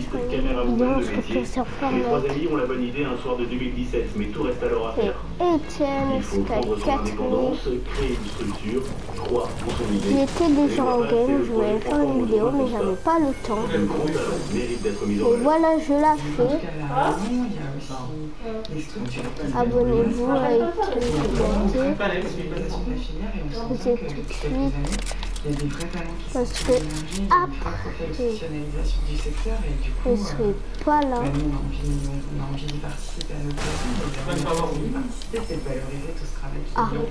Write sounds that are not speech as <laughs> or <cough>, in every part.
journaliste, de métier. Les trois amis ont la bonne idée un soir de 2017, mais tout reste alors à Et faire. Étienne, Il faut prendre son jusqu'à 4 indépendance, créer une structure, croire en son idée. J'étais déjà en game, je voulais faire une vidéo, mais j'avais pas le temps. Le grand talent mérite d'être mis en Et voilà, je la En tout fais. cas, la raison, il y a aussi les structures qui Abonnez-vous se rend Vous êtes tout de suite. Il y a des vrais talents qui Parce sont que professionnalisation du secteur et du Je coup, serai euh, pas là. bah, nous, on a envie, on, on a envie d'y participer à notre façon. Et on a envie d'y participer, c'est de valoriser tout ce travail Ah. est de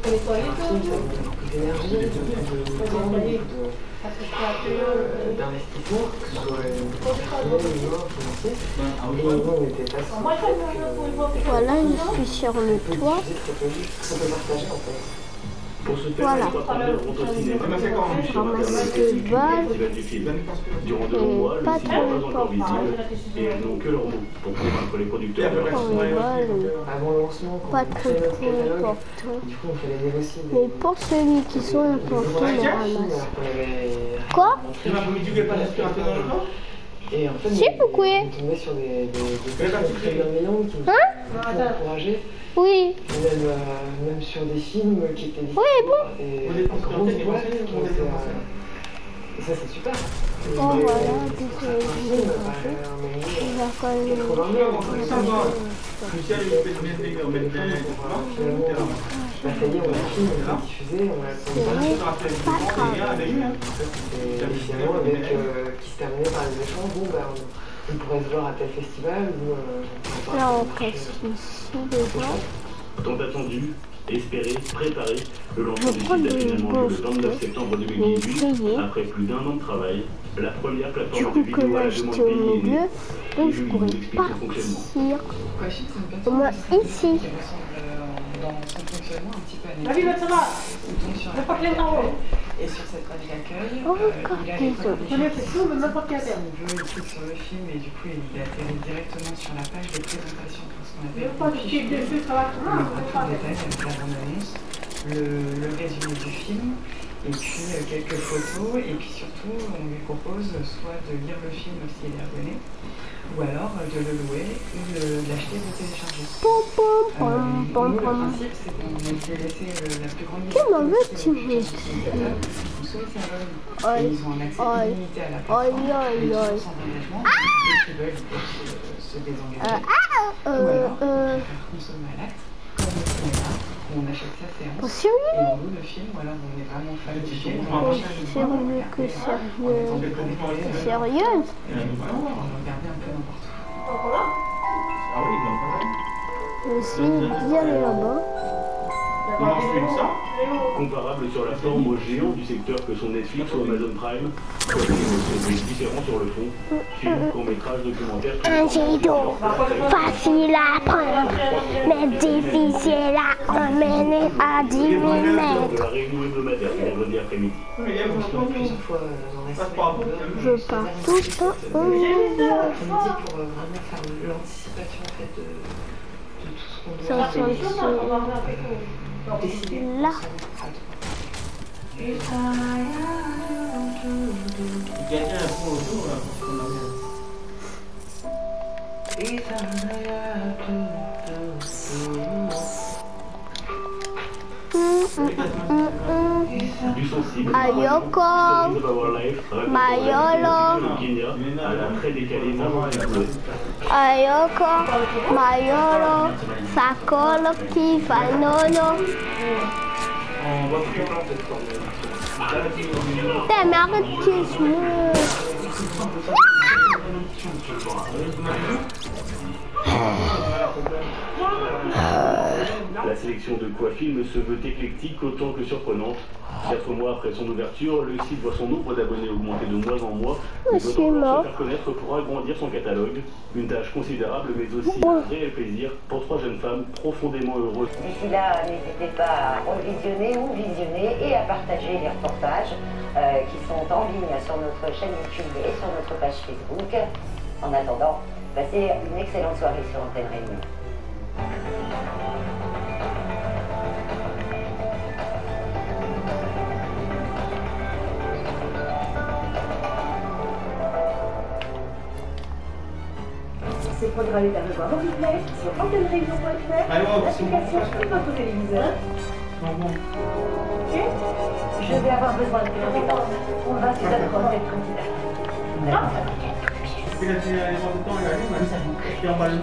temps, de- euh, d'investissement, que ce soit euh, financier. On Voilà, je suis sur le toit. On peut partager en fait. Voilà. film. Durant de pas trop visible et mot pour convaincre les producteurs de pas trop important. du coup, on fait les négocier. des- Mais pour celui qui sont importants, ramasse. Quoi Et en fait, on- pourquoi. on tombait sur des, des, des personnes très bienveillantes qui nous Hein ont encouragés, Oui. même, euh, même sur des films qui étaient Oui, bon. des été, euh, Et ça, c'est super. Bon, voilà, je vais quand même... Bah, ça y est, on a fini, on a diffusé, on a C'est pas grave. Et finalement, avec, euh, qui se terminait par les échanges, bon, bah, on, on pourrait se voir à tel festival ou euh, Là, on ici déjà. Tant attendu, espéré, préparé, le lancement du site a finalement lieu le bons 29 septembre Mais 2018. essayez. Après plus d'un an de travail, la première plateforme de vidéo à là, la demande pays est née. Et je pourrais partir. Au moins ici. Dans son fonctionnement un petit peu sur temps. d'accueil, et sur cette page d'accueil, Oh, euh, il a des les il clique sur le film et du coup, il atterrit directement sur la page de présentation pour ce qu'on appelle la bande-annonce, le, le résumé du film, et puis euh, quelques photos, et puis surtout, on lui propose soit de lire le film s'il est abonné, ou alors euh, de le louer, ou de l'acheter, de le télécharger. Euh, nous, le principe, c'est qu'on de laisser euh, la plus grande liberté aux soit ils s'abonnent, et ils ont un accès illimité à la plateforme, toujours sans engagement, et ceux qui veulent ils peuvent se, se désengager. Euh, Ou Euh, alors, euh, faire consommer à l'acte, comme le cinéma, où on achète sa séance. oh, Et sérieux on loue le film, alors on est vraiment fan du film. on Oh, on sérieux regarde que sérieux. on On regardait un peu n'importe où. Là-bas. Comparable sur la forme aux géants du secteur que sont Netflix ou Amazon Prime, c'est différent sur le fond. Film, court-métrage, documentaire, Un le temps, jet d'eau. Facile à prendre, mais difficile à emmener à 10 000 de mètres. la réunion hebdomadaire vendredi après-midi. Euh. Je pars tout le temps au milieu. L'après-midi pour euh, vraiment faire l'anticipation en fait de, de tout ce qu'on Ça Ayoko, Mayolo, Ayoko, Mayolo, Fakolo, Kifanolo. Ты мягкий смысл. La sélection de quoi film se veut éclectique autant que surprenante. Quatre mois après son ouverture, le site voit son nombre d'abonnés augmenter de mois en mois et se faire connaître pour agrandir son catalogue. Une tâche considérable mais aussi un réel plaisir pour trois jeunes femmes profondément heureuses. D'ici là, n'hésitez pas à revisionner ou visionner et à partager les reportages euh, qui sont en ligne sur notre chaîne YouTube et sur notre page Facebook. En attendant, passez une excellente soirée sur Antenne Réunion. c'est programmé à revoir en replay sur antenneréunion.fr, l'application et votre téléviseur. Je vais avoir besoin de compétences. On va se battre en tête tu arrive, Nous avons créé puis on va le.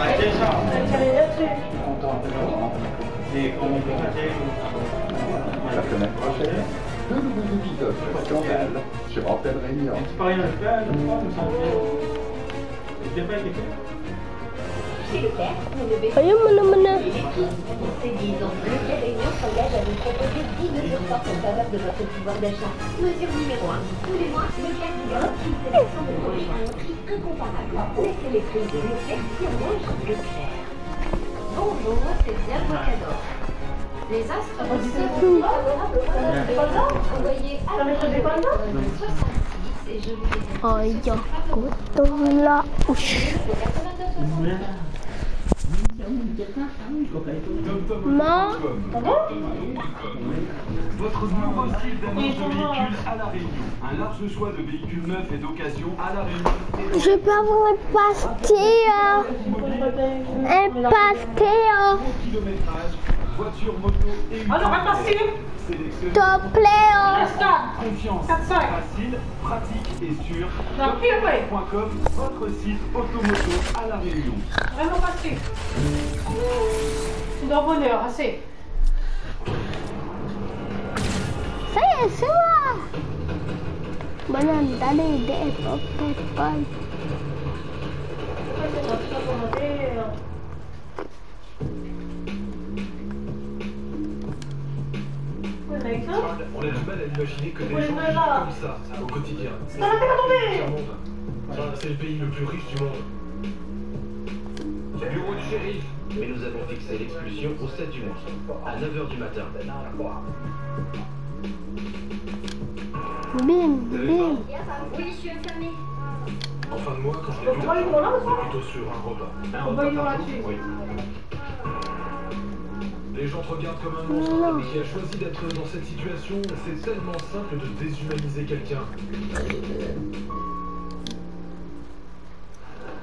Ah, c'est ça. Et on peut passer La semaine prochaine, deux nouveaux épisodes de Scandale sur Antenne Réunion. C'est pas rien à faire, je crois, sommes Et c'est pas Chez Leclerc, vous devez Ayun mo naman na. C'est dit donc, Leclerc Réunion s'engage à vous proposer 10 mesures fortes en faveur de votre pouvoir d'achat. Mesure numéro 1. Tous les mois, sélection de produits à un prix incomparable. Laissez les prix de Leclerc sur rouge Leclerc. Bonjour, c'est Bocador. Les astres vous seront favorables Envoyez à la 66 et je vous ai Ayoko tula. Ush. Ma. Votre nouveau style d'annonce de véhicule à La Réunion. Un large choix de véhicules neufs et d'occasion à La Réunion. Je peux avoir un pasteur. Un pasteur. Voiture, moto et Alors, attends, S'il Plaît. Confiance, facile, pratique et sûr. Non, pile, ouais. .com, votre site automoto à La Réunion. Vraiment passé. Dans bonheur, assez. Ça y est, c'est moi. Banan, dali, de, pop, pop. On a du mal à imaginer que des gens vivent comme ça au quotidien. C'est le pays le plus riche du monde. Bureau du shérif. Mais nous avons fixé l'expulsion au 7 du mois, à 9h du matin. Bim, bim. Oui, je suis. En fin de mois, quand je l'ai vu, plutôt sur un repas. Un On va repas y voir par jour là-dessus. Oui. Les gens te regardent comme un monstre. Qui a choisi d'être dans cette situation, c'est tellement simple de déshumaniser quelqu'un.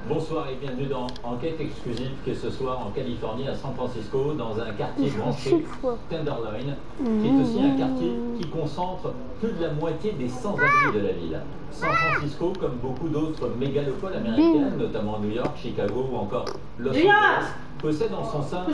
Bonsoir et bienvenue dans Enquête exclusive, que ce soit en Californie, à San Francisco, dans un quartier branché. Tenderloin, qui est aussi un quartier qui concentre plus de la moitié des sans-abri de la ville. San Francisco, comme beaucoup d'autres mégalopoles américaines, notamment New York, Chicago ou encore Los. Angeles, possède en son sein un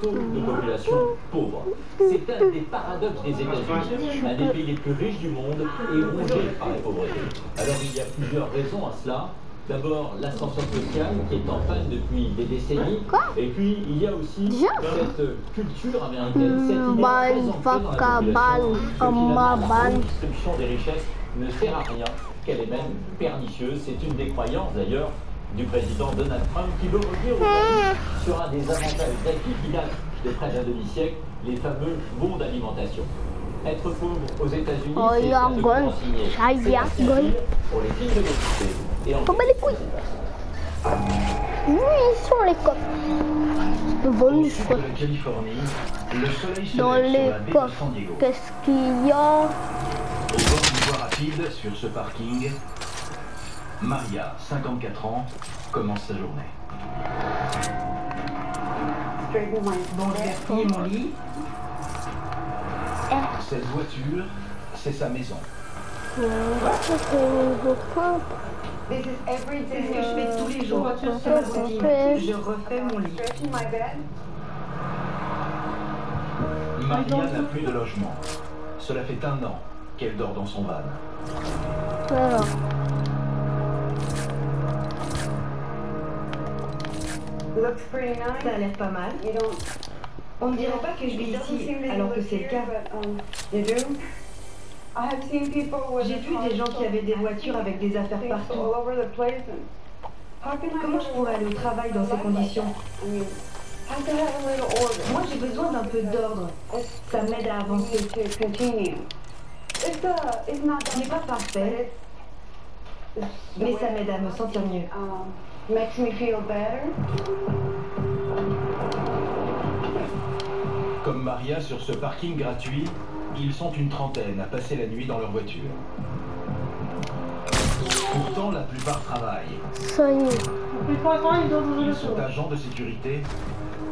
taux de population pauvre. C'est un des paradoxes des États-Unis, un des pays les plus riches du monde et rongé par la pauvreté. Alors il y a plusieurs raisons à cela. D'abord, l'ascension sociale qui est en panne depuis des décennies. Et puis, il y a aussi Déjà cette culture américaine, cette idée ban. la redistribution des richesses ne sert à rien, qu'elle est même pernicieuse. C'est une des croyances d'ailleurs du président Donald Trump qui veut revenir aujourd'hui sur un des avantages acquis qui date de près d'un demi-siècle, les fameux bons d'alimentation. Être pauvre aux États-Unis, Oh, c'est un pour les filles de mobilité. Et en Pabalik ko. Oui, ils sont les cops. Au Vendu sud de la Californie, le soleil se dans les la baie de cops. San Diego. Qu'est-ce qu'il y a? Au bord d'une voie rapide, sur ce parking, Maria, 54 ans, commence sa journée. Bon, plier mon lit. Cette voiture, c'est sa maison. Ça, c'est ce que je fais tous les jours. Je refais mon lit. Maria n'a plus de logement. Cela fait un an qu'elle dort dans son van. Alors, Ça a l'air pas mal. On ne dirait pas que je vis ici alors que c'est le cas. J'ai vu des gens qui avaient des voitures avec des affaires partout. Comment je pourrais aller au travail dans ces conditions Moi j'ai besoin d'un peu d'ordre. Ça m'aide à avancer. Ce n'est pas parfait, mais ça m'aide à me sentir mieux. Comme Maria sur ce parking gratuit, ils sont une trentaine à passer la nuit dans leur voiture. Pourtant, la plupart travaillent. Ça y est. Depuis trois ans, ils sont agents de sécurité,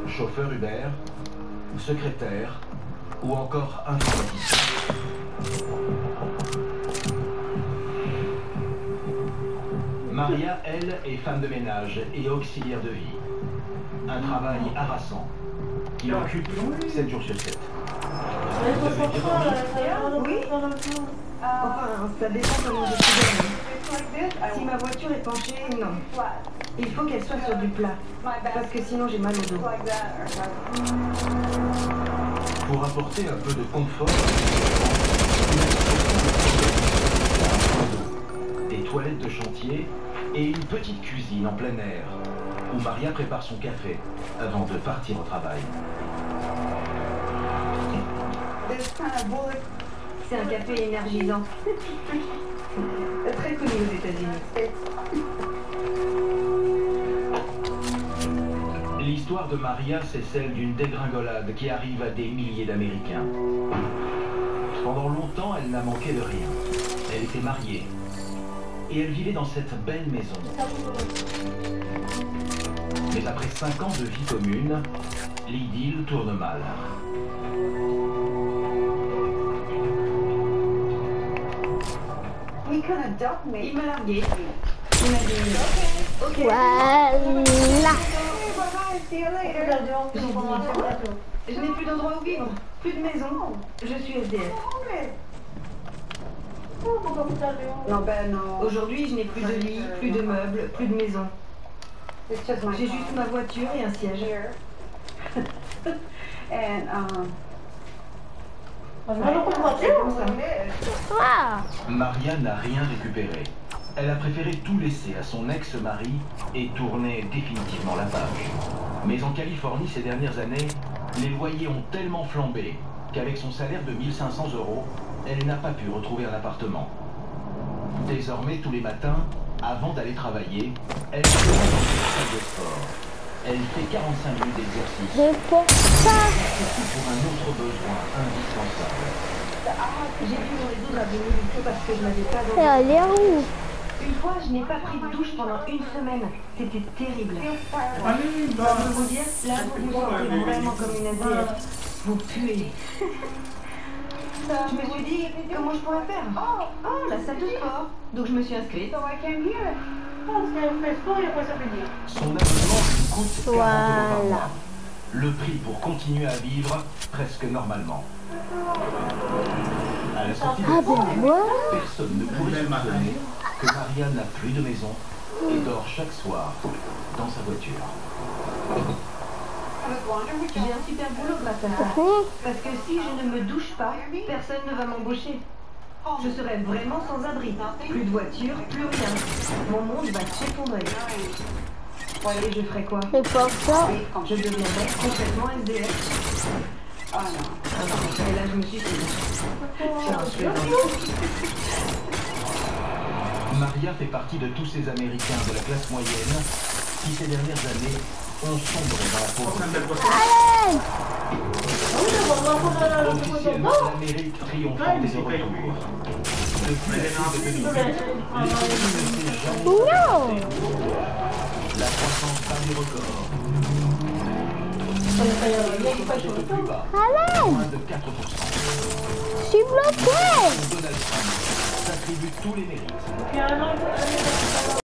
chauffeurs Uber, secrétaires ou encore informaticiens. Maria, elle, est femme de ménage et auxiliaire de vie. Un travail harassant qui l'occupe 7 jours sur 7. Oui. Enfin, ça dépend comment je suis. Si ma voiture est penchée, non. Il faut qu'elle soit sur du plat. Parce que sinon j'ai mal au dos. Pour apporter un peu de confort, des toilettes de chantier et une petite cuisine en plein air où Maria prépare son café avant de partir au travail. C'est un café énergisant. <laughs> Très connu aux États-Unis. L'histoire de Maria, c'est celle d'une dégringolade qui arrive à des milliers d'Américains. Pendant longtemps, elle n'a manqué de rien. Elle était mariée. Et elle vivait dans cette belle maison. Mais après cinq ans de vie commune, l'idylle tourne mal. Il m'a largué. Il m'a dit Ok. Voilà. Regardons, on commence à faire le tour. Je n'ai plus d'endroit où vivre, plus de maison. Je suis SDF. Oh, tardez Non, ben non. Aujourd'hui, je n'ai plus de lit, plus de meubles, plus de maison. J'ai juste ma voiture et un siège. On <laughs> va Maria n'a rien récupéré. Elle a préféré tout laisser à son ex-mari et tourner définitivement la page. Mais en Californie, ces dernières années, les loyers ont tellement flambé qu'avec son salaire de 1500 euros, elle n'a pas pu retrouver un appartement. Désormais, tous les matins, avant d'aller travailler, elle se rend dans une salle de sport. Elle fait 45 minutes d'exercice, C'est pour ça. surtout pour un autre besoin indispensable. J'ai vu mon réseau la venue du tout parce que je n'avais pas d'endroit. elle est où Une fois, je n'ai pas pris de douche pendant une semaine. C'était terrible. Allez, Je bah. peux vous dire, là, vous vous sentez vraiment comme une SDF. Vous puez. <laughs> Je me suis dit, comment je pourrais faire? Oh, la salle de sport. Donc je me suis inscrite. Son abonnement coûte 40 euros par mois. Le prix pour continuer à vivre presque normalement. À la sortie de Ah ben moi. personne ne pourrait soupçonner que Maria n'a plus de maison et dort chaque soir dans sa voiture. J'ai un super boulot. Hum, Parce que si je ne me douche pas, personne ne va m'embaucher. Je serai vraiment sans abri. Plus de voiture, plus rien. Mon monde va s'effondrer. Et je ferai quoi? C'est pour ça. Je deviendrai complètement SDF. Ah non. Ah non. Et là, je me suis dit. Plaisante. Maria fait partie de tous ces Américains de la classe moyenne qui ces dernières années ont sombré dans la pauvreté. L'Amérique triomphante des retours. Depuis la crise de 2008, l'économie ne s'est jamais Non. La croissance records. Moins de 4%. Je suis mérites.